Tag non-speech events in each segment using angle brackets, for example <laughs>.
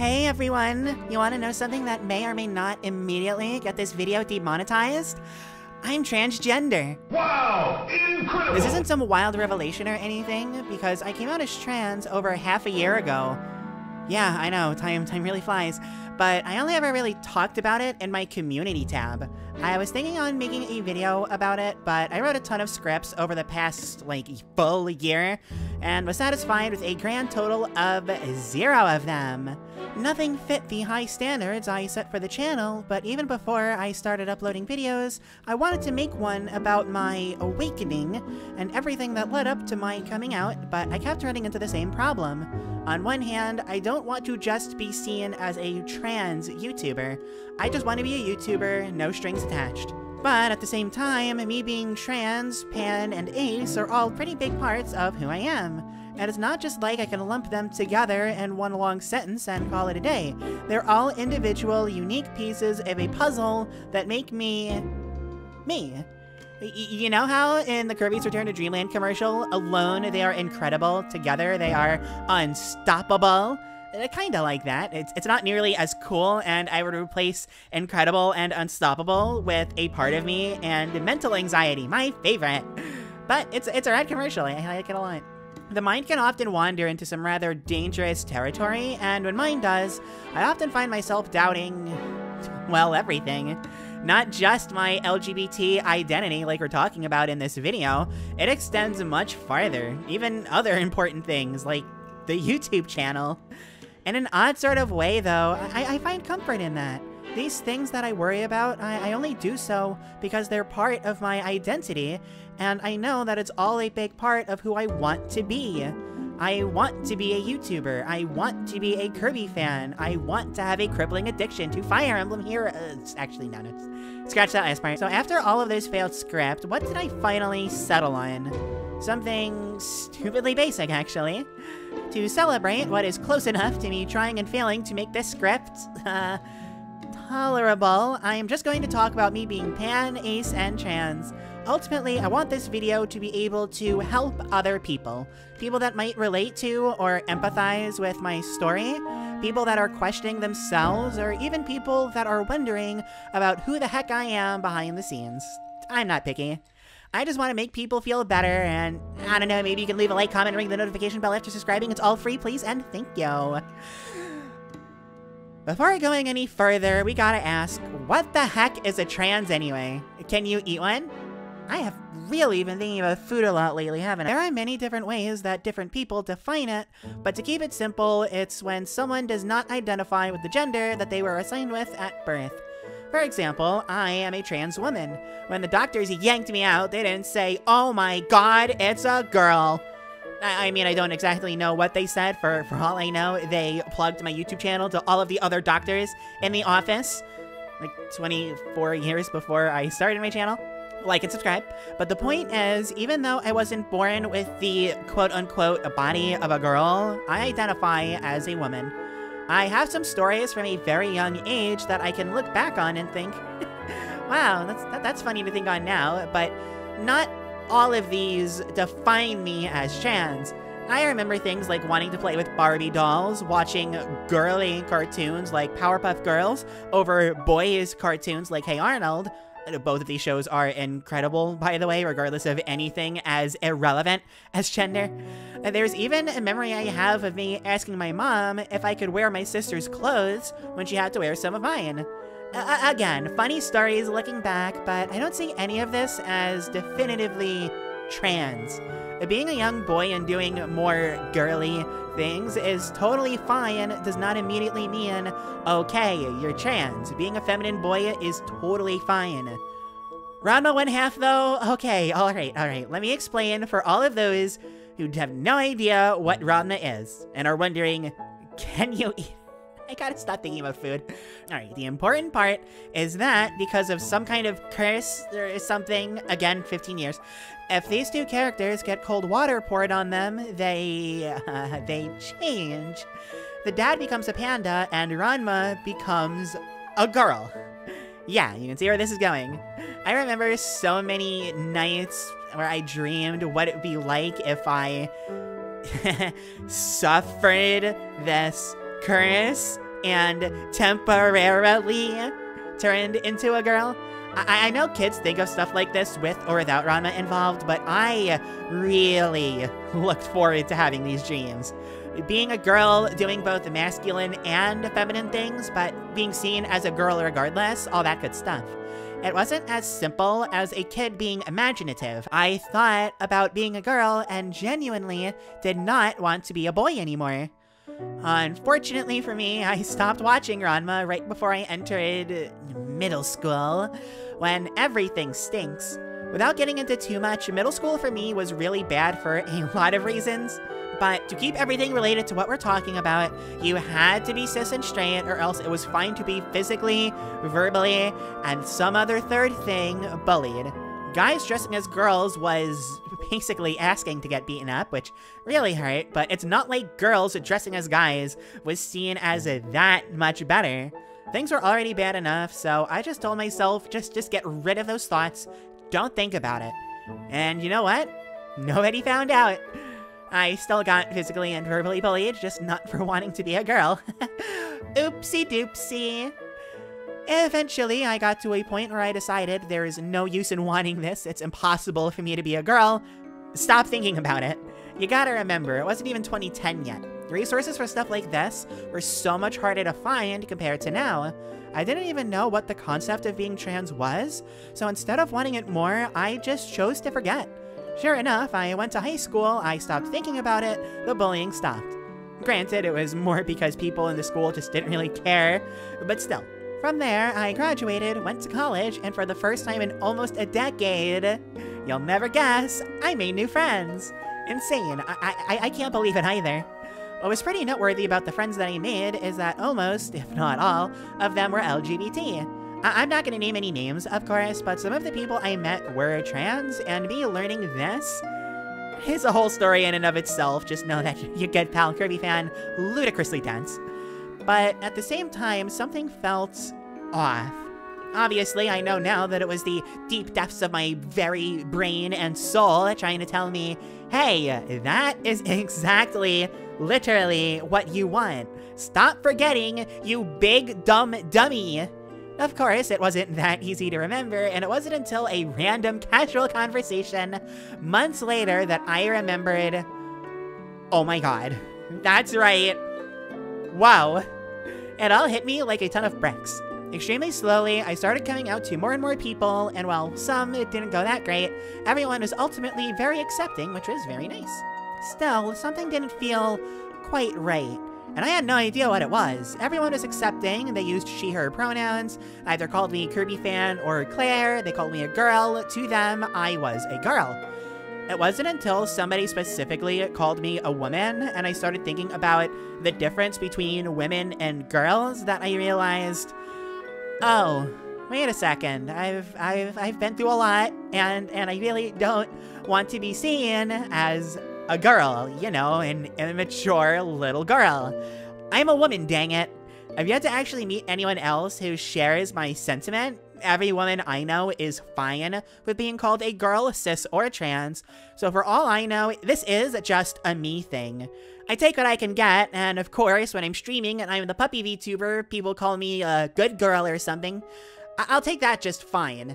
Hey everyone! You want to know something that may or may not immediately get this video demonetized? I'm transgender. Wow! Incredible! This isn't some wild revelation or anything, because I came out as trans over half a year ago. Yeah, I know, time, time really flies. But I only ever really talked about it in my community tab. I was thinking on making a video about it, but I wrote a ton of scripts over the past, like, full year, and was satisfied with a grand total of zero of them. Nothing fit the high standards I set for the channel, but even before I started uploading videos, I wanted to make one about my awakening and everything that led up to my coming out, but I kept running into the same problem. On one hand, I don't want to just be seen as a trans YouTuber. I just want to be a YouTuber, no strings attached. But at the same time, me being trans, pan, and ace are all pretty big parts of who I am. And it's not just like I can lump them together in one long sentence and call it a day. They're all individual, unique pieces of a puzzle that make me... me. You know how in the Kirby's Return to Dreamland commercial, alone they are incredible, together they are unstoppable? Uh, kinda like that. It's, it's not nearly as cool, and I would replace incredible and unstoppable with a part of me and mental anxiety, my favorite. But it's, it's a rad commercial, I like it a lot. The mind can often wander into some rather dangerous territory, and when mine does, I often find myself doubting, well, everything. Not just my LGBT identity like we're talking about in this video, it extends much farther, even other <laughs> important things like the YouTube channel. In an odd sort of way, though, I, I find comfort in that. These things that I worry about, I, I, only do so because they're part of my identity, and I know that it's all a big part of who I want to be. I want to be a YouTuber. I want to be a Kirby fan. I want to have a crippling addiction to Fire Emblem Heroes. Actually, no, no. Scratch that last part. So after all of those failed scripts, what did I finally settle on? Something stupidly basic, actually. To celebrate what is close enough to me trying and failing to make this script, uh, tolerable, I am just going to talk about me being pan, ace, and trans. Ultimately, I want this video to be able to help other people. People that might relate to or empathize with my story, people that are questioning themselves, or even people that are wondering about who the heck I am behind the scenes. I'm not picky. I just want to make people feel better, and I don't know, maybe you can leave a like, comment, ring the notification bell after subscribing. It's all free, please, and thank you. Before going any further, we gotta ask, what the heck is a trans anyway? Can you eat one? I have really been thinking about food a lot lately, haven't I? There are many different ways that different people define it, but to keep it simple, it's when someone does not identify with the gender that they were assigned with at birth. For example, I am a trans woman. When the doctors yanked me out, they didn't say, oh my god, it's a girl. I mean, I don't exactly know what they said. For, for all I know, they plugged my YouTube channel to all of the other doctors in the office, like 24 years before I started my channel. Like and subscribe. But the point is, even though I wasn't born with the quote-unquote body of a girl, I identify as a woman. I have some stories from a very young age that I can look back on and think, <laughs> wow, that's, that, that's funny to think on now, but not all of these define me as trans. I remember things like wanting to play with Barbie dolls, watching girly cartoons like Powerpuff Girls over boys cartoons like Hey Arnold. Both of these shows are incredible, by the way, regardless of anything as irrelevant as gender. There's even a memory I have of me asking my mom if I could wear my sister's clothes when she had to wear some of mine. Uh, again, funny stories looking back, but I don't see any of this as definitively trans. Being a young boy and doing more girly things is totally fine, does not immediately mean, okay, you're trans. Being a feminine boy is totally fine. Ranma one half though? Okay, alright, alright. Let me explain for all of those who have no idea what Ranma is and are wondering, can you eat I gotta stop thinking about food. Alright, the important part is that because of some kind of curse or something, again, 15 years, if these two characters get cold water poured on them, they, uh, <laughs> they change. The dad becomes a panda and Ranma becomes a girl. Yeah, you can see where this is going. I remember so many nights where I dreamed what it would be like if I <laughs> suffered this curse and temporarily turned into a girl. I, I know kids think of stuff like this with or without Ranma involved, but I really looked forward to having these dreams. Being a girl, doing both masculine and feminine things, but being seen as a girl regardless, all that good stuff. It wasn't as simple as a kid being imaginative. I thought about being a girl and genuinely did not want to be a boy anymore. Unfortunately for me, I stopped watching Ranma right before I entered middle school, when everything stinks. Without getting into too much, middle school for me was really bad for a <laughs> lot of reasons. But to keep everything related to what we're talking about, you had to be cis and straight, or else it was fine to be physically, verbally, and some other third thing bullied. Guys dressing as girls was basically asking to get beaten up, which really hurt, but it's not like girls dressing as guys was seen as that much better. Things were already bad enough, so I just told myself, just, just get rid of those thoughts, don't think about it. And you know what? Nobody found out. I still got physically and verbally bullied, just not <laughs> for wanting to be a girl. <laughs> Oopsie doopsie. Eventually, I got to a point where I decided there is no use in wanting this, it's impossible for me to be a girl. Stop thinking about it. You gotta remember, it wasn't even 2010 yet. Resources for stuff like this were so much harder to find compared to now. I didn't even know what the concept of being trans was, so instead of wanting it more, I just chose to forget. Sure enough, I went to high school, I stopped thinking about it, the bullying stopped. Granted, it was more because people in the school just didn't really care, but still. From there, I graduated, went to college, and for the first time in almost a decade, you'll never guess, I made new friends. Insane. I, I, I can't believe it either. What was pretty noteworthy about the friends that I made is that almost, if not all, of them were LGBT. I- am not going to name any names, of course, but some of the people I met were trans, and me learning this is a whole story in and of itself. Just know that <laughs> you get pal Kirby fan ludicrously tense. But at the same time, something felt off. Obviously, I know now that it was the deep depths of my very brain and soul trying to tell me, hey, that is <laughs> exactly, literally what you want. Stop forgetting, you big dumb dummy. Of course, it wasn't that easy to remember, and it wasn't until a random casual conversation months later that I remembered, oh my god, that's right. Wow. It all hit me like a ton of bricks. Extremely slowly, I started coming out to more and more people, and while some it didn't go that great, everyone was ultimately very accepting, which was very nice. Still, something didn't feel quite right. And I had no idea what it was. Everyone was accepting, they used she, her pronouns, either called me Kirby fan or Klaire, they called me a girl. To them, I was a girl. It wasn't until somebody specifically called me a woman and I started thinking about the difference between women and girls that I realized, oh, wait a second. I've I've I've been through a lot and and I really don't want to be seen as a girl, you know, an immature little girl. I'm a woman, dang it. I've yet to actually meet anyone else who shares my sentiment. Every woman I know is fine with being called a girl, cis, or a trans, so for all I know, this is just a me thing. I take what I can get, and of course, when I'm streaming and I'm the puppy VTuber, people call me a good girl or something. I I'll take that just fine.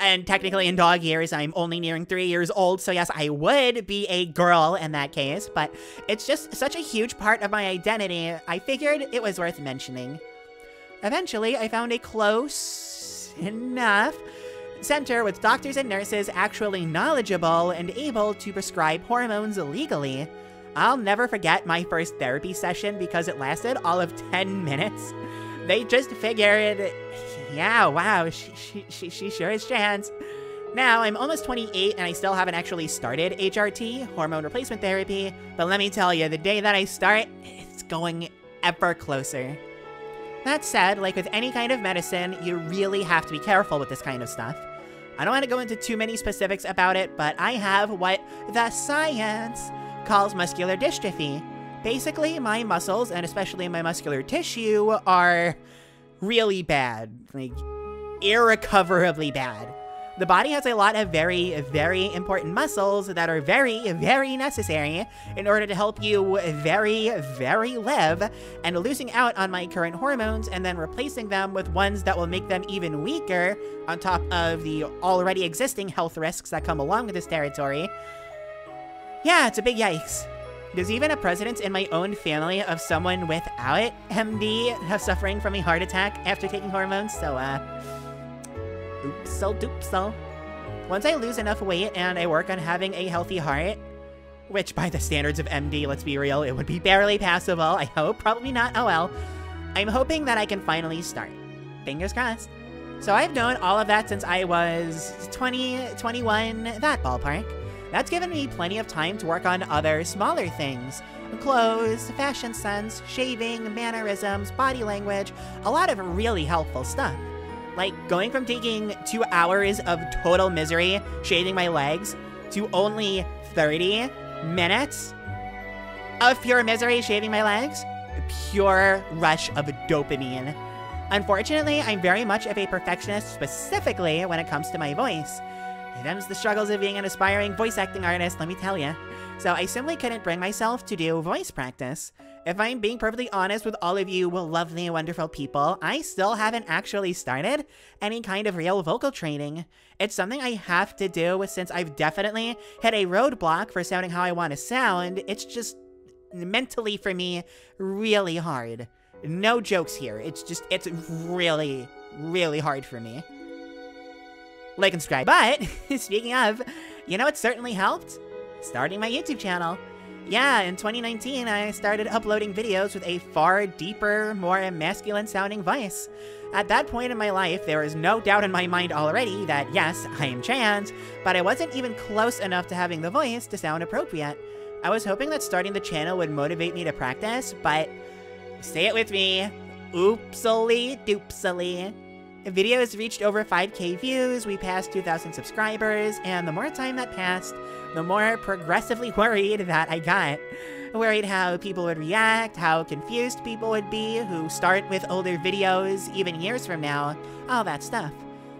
And technically in dog years, I'm only nearing three years old, so yes, I would be a girl in that case, but it's just such a huge part of my identity, I figured it was worth mentioning. Eventually, I found a close enough center with doctors and nurses actually knowledgeable and able to prescribe hormones legally. I'll never forget my first therapy session because it lasted all of 10 minutes. They just figured yeah, wow, she, she, she, she sure is chance. Now, I'm almost 28 and I still haven't actually started HRT, hormone replacement therapy, but let me tell you, the day that I start, it's going ever closer. That said, like with any kind of medicine, you really have to be careful with this kind of stuff. I don't want to go into too many specifics about it, but I have what the science calls muscular dystrophy. Basically, my muscles, and especially my muscular tissue, are really bad. Like, irrecoverably bad. The body has a lot of very, very important muscles that are very, very necessary in order to help you very, very live, and losing out on my current hormones and then replacing them with ones that will make them even weaker, on top of the already existing health risks that come along with this territory. Yeah, it's a big yikes. There's even a precedent in my own family of someone without MD suffering from a heart attack after taking hormones, so, uh, oopsal doopsal. Once I lose enough weight and I work on having a healthy heart, which by the standards of MD, let's be real, it would be barely passable, I hope, probably not, oh well, I'm hoping that I can finally start. Fingers crossed. So I've known all of that since I was 20, 21, that ballpark. That's given me plenty of time to work on other smaller things. Clothes, fashion sense, shaving, mannerisms, body language, a lot of really helpful stuff. Like going from taking two hours of total misery shaving my legs to only 30 minutes of pure misery shaving my legs. Pure rush of dopamine. Unfortunately, I'm very much of a perfectionist specifically when it comes to my voice. Them's the struggles of being an aspiring voice acting artist, let me tell you. So I simply couldn't bring myself to do voice practice. If I'm being perfectly honest with all of you lovely, wonderful people, I still haven't actually started any kind of real vocal training. It's something I have to do since I've definitely hit a roadblock for sounding how I want to sound. It's just mentally for me really hard. No jokes here. It's just, it's really, really hard for me. Like and subscribe. But, <laughs> speaking of, you know it certainly helped? Starting my YouTube channel. Yeah, in 2019, I started uploading videos with a far deeper, more masculine sounding voice. At that point in my life, there was no doubt in my mind already that yes, I am trans, but I wasn't even close enough to having the voice to sound appropriate. I was hoping that starting the channel would motivate me to practice, but say it with me, oopsily doopsily. The video has reached over 5k views, we passed 2,000 subscribers, and the more time that passed, the more progressively <laughs> worried that I got. Worried how people would react, how confused people would be who start with older videos even years from now, all that stuff.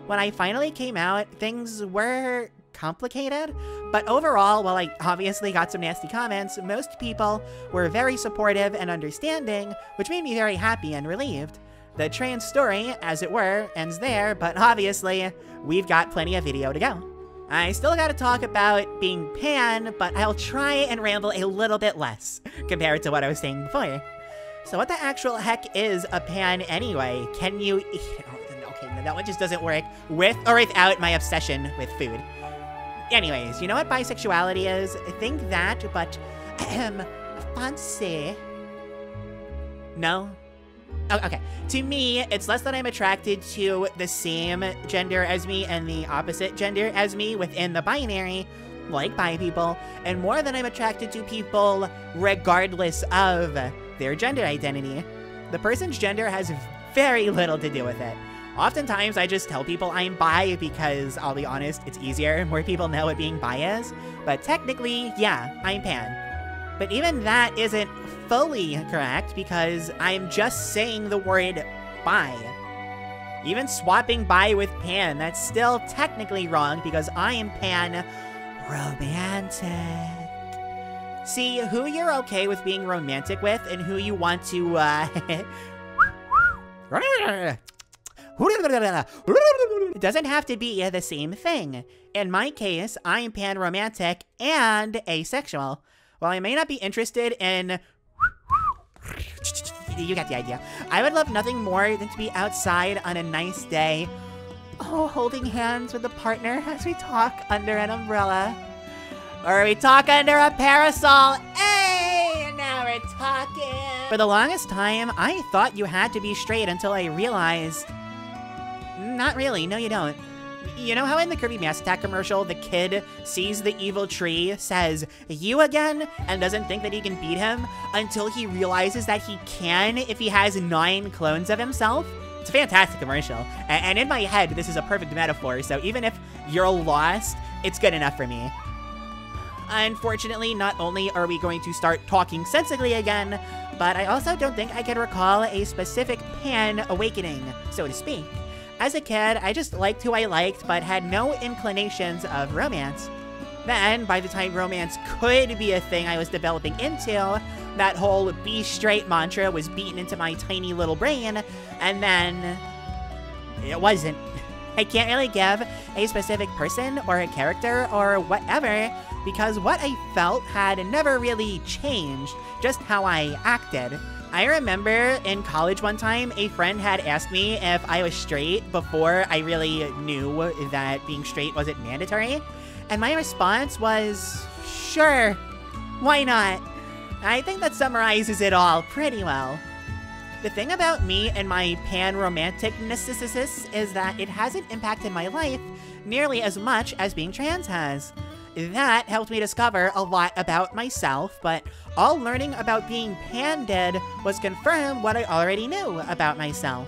When I finally came out, things were complicated, but overall, while I obviously got some nasty comments, most people were very supportive and understanding, which made me very happy and relieved. The trans story, as it were, ends there, but obviously, we've got plenty of video to go. I still gotta talk about being pan, but I'll try and ramble a little bit less compared to what I was saying before. So what the actual heck is a pan anyway? Can you... Okay, that one just doesn't work with or without my obsession with food. Anyways, you know what bisexuality is? I think that, but... <clears throat> Ahem, fancy. No? Oh, okay. To me, it's less that I'm attracted to the same gender as me and the opposite gender as me within the binary, like bi people, and more than I'm attracted to people regardless of their gender identity. The person's gender has very little to do with it. Oftentimes, I just tell people I'm bi because, I'll be honest, it's easier. More people know what being bi is. But technically, yeah, I'm pan. But even that isn't fully correct because I'm just saying the word bi. Even swapping bi with pan, that's still technically wrong because I am pan romantic. See who you're okay with being romantic with and who you want to, uh... it <laughs> doesn't have to be the same thing. In my case, I am pan romantic and asexual. While I may not be interested in you get the idea. I would love nothing more than to be outside on a nice day, oh, holding hands with a partner as we talk under an umbrella. Or we talk under a parasol. Hey, now we're talking. For the longest time, I thought you had to be straight until I realized... Mm, not really, no you don't. You know how in the Kirby Mass Attack commercial, the kid sees the evil tree, says, you again, and doesn't think that he can beat him until he realizes that he can if he has nine clones of himself? It's a fantastic commercial. And in my head, this is a perfect metaphor, so even if you're lost, it's good enough for me. Unfortunately, not only are we going to start talking sensibly again, but I also don't think I can recall a specific pan awakening, so to speak. As a kid, I just liked who I liked, but had no inclinations of romance. Then, by the time romance could be a thing I was developing into, that whole be straight mantra was beaten into my tiny little brain, and then it wasn't. I can't really give a specific person or a character or whatever because what I felt had never really changed, just how I acted. I remember in college one time, a friend had asked me if I was straight before I really knew that being straight wasn't mandatory. And my response was, sure, why not? I think that summarizes it all pretty well. The thing about me and my pan-romanticness is that it hasn't impacted my life nearly as much as being trans has. That helped me discover a lot about myself, but all learning about being pan did was confirm what I already knew about myself.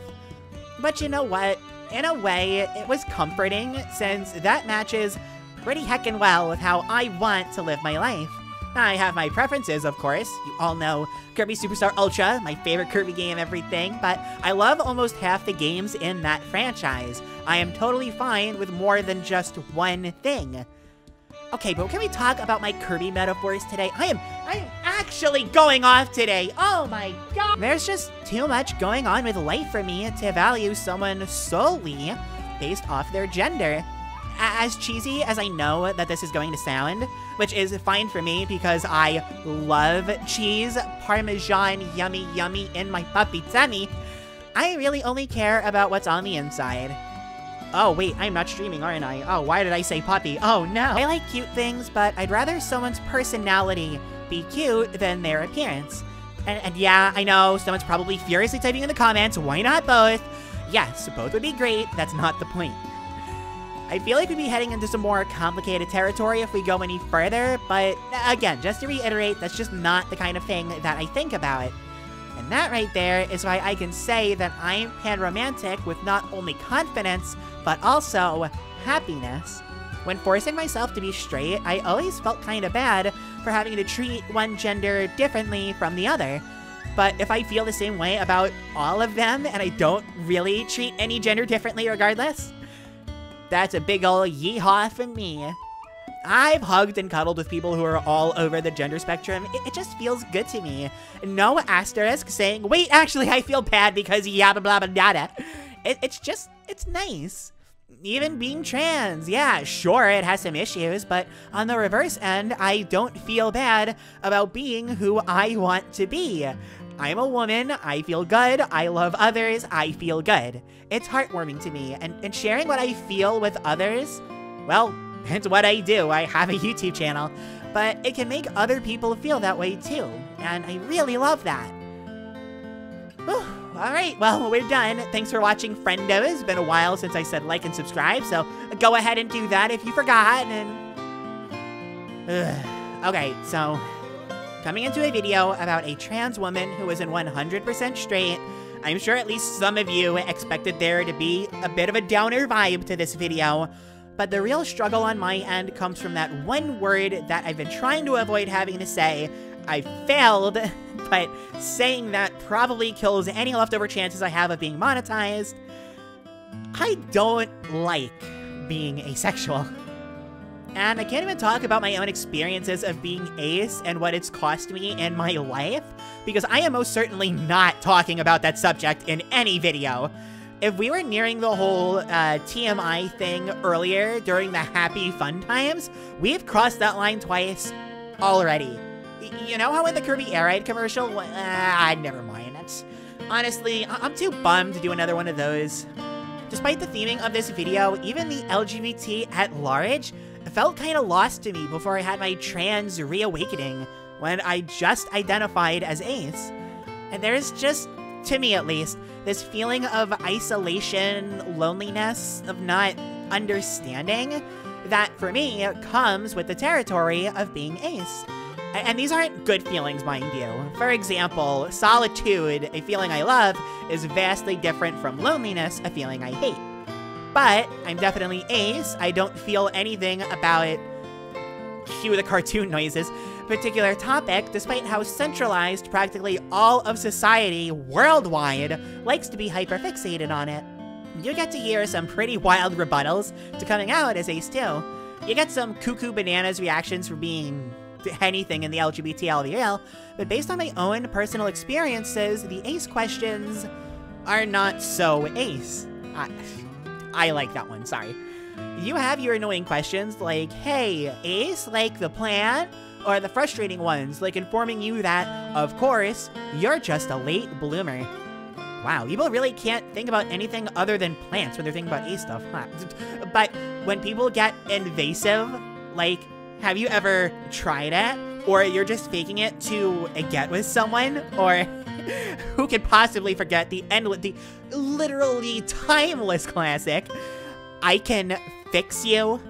But you know what? In a way, it was comforting since that matches pretty heckin' well with how I want to live my life. I have my preferences, of course. You all know Kirby Superstar Ultra, my favorite Kirby game, everything, but I love almost half the games in that franchise. I am totally fine with more than just one thing. Okay, but can we talk about my Kirby metaphors today? I am, I am actually going off today. Oh my god. There's just too much going on with life for me to value someone solely based off their gender. As cheesy as I know that this is going to sound, which is fine for me because I love cheese, parmesan, yummy, yummy in my puppy tummy, I really only care about what's on the inside. Oh, wait, I'm not streaming, aren't I? Oh, why did I say puppy? Oh, no. I like cute things, but I'd rather someone's personality be cute than their appearance. And, and yeah, I know, someone's probably furiously typing in the comments, why not both? Yes, both would be great, that's not the point. I feel like we'd be heading into some more complicated territory if we go any further, but again, just to reiterate, that's just not the kind of thing that I think about. And that right there is why I can say that I'm pan-romantic with not only confidence, but also happiness. When forcing myself to be straight, I always felt kinda bad for having to treat one gender differently from the other. But if I feel the same way about all of them and I don't really treat any gender differently regardless, that's a big ol' yeehaw for me. I've hugged and cuddled with people who are all over the gender spectrum. It, it, just feels good to me. No asterisk saying, wait, actually, I feel bad because yabba blah blah blah. It, it's just, it's nice. Even being trans, yeah, sure, it has some issues, but on the reverse end, I don't feel bad about being who I want to be. I'm a woman, I feel good, I love others, I feel good. It's heartwarming to me, and, and sharing what I feel with others, well, it's what I do. I have a YouTube channel. But it can make other people feel that way too. And I really love that. Alright, well, <laughs> we're done. Thanks for watching, friendos. It's been a while since I said like and subscribe, so go ahead and do that if you forgot. And <sighs> Okay, so coming into a video about a trans woman who is in 100% straight, I'm sure at least some of you expected there to be a bit of a downer vibe to this video. But the real struggle on my end comes from that one word that I've been trying to avoid having to say. I failed, <laughs> but saying that probably kills any leftover chances I have of being monetized. I don't like being asexual. And I can't even talk about my own experiences of being ace and what it's cost me in my life, because I am most certainly not talking about that subject in any video if we were nearing the whole uh, TMI thing earlier during the happy fun times, we've crossed that line twice already. You know how in the Kirby Air Ride commercial? Uh, never mind. That's honestly, I I'm too bummed to do another one of those. Despite the theming of this video, even the LGBT at large felt kinda lost to me before I had my trans reawakening when I just identified as ace. And there's just, to me at least, this feeling of isolation, loneliness, of not understanding that for me comes with the territory of being ace. And these aren't good feelings, mind you. For example, solitude, a feeling I love, is vastly different from loneliness, a feeling I hate. But I'm definitely ace. I don't feel anything about it. Cue the cartoon noises particular topic, despite how centralized practically all of society worldwide likes to be hyperfixated on it. you get to hear some pretty wild rebuttals to coming out as Ace too. You get some cuckoo bananas reactions for being anything in the LGBT LVL, but based on my own personal experiences, the Ace questions are not so Ace. I, I like that one, sorry. You have your annoying questions like, hey, Ace, like the plan? Or the frustrating ones, like informing you that, of course, you're just a late bloomer. Wow, people really can't think about anything other than plants when they're thinking about Ace stuff, huh? <laughs> But when people get invasive, like, have you ever tried it? Or you're just faking it to get with someone? Or <laughs> who could possibly forget the endless, the literally timeless classic, I can fix you?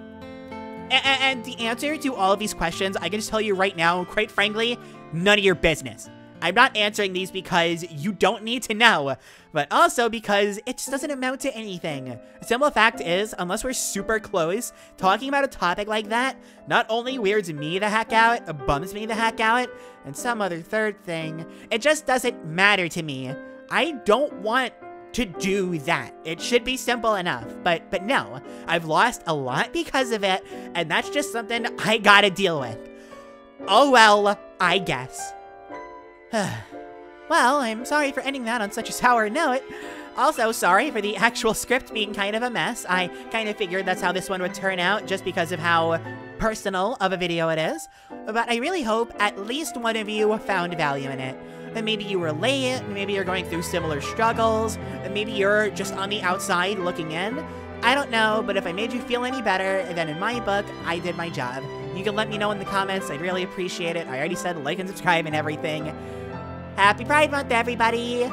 And the answer to all of these questions, I can just tell you right now, quite frankly, none of your business. I'm not answering these because you don't need to know, but also because it just doesn't amount to anything. The simple fact is, unless we're super close, talking about a topic like that not only weirds me the heck out, bums me the heck out, and some other third thing, it just doesn't matter to me. I don't want to do that. It should be simple enough, but but no, I've lost a lot because of it, and that's just something I gotta deal with. Oh well, I guess. <sighs> well, I'm sorry for ending that on such a sour note. Also, sorry for the actual script being kind of a mess. I kind of figured that's how this one would turn out just because of how personal of a video it is. But I really hope at least one of you found value in it. And maybe you relate, maybe you're going through similar struggles, maybe you're just on the outside looking in. I don't know, but if I made you feel any better, then in my book, I did my job. You can let me know in the comments, I'd really appreciate it. I already said like and subscribe and everything. Happy Pride Month, everybody!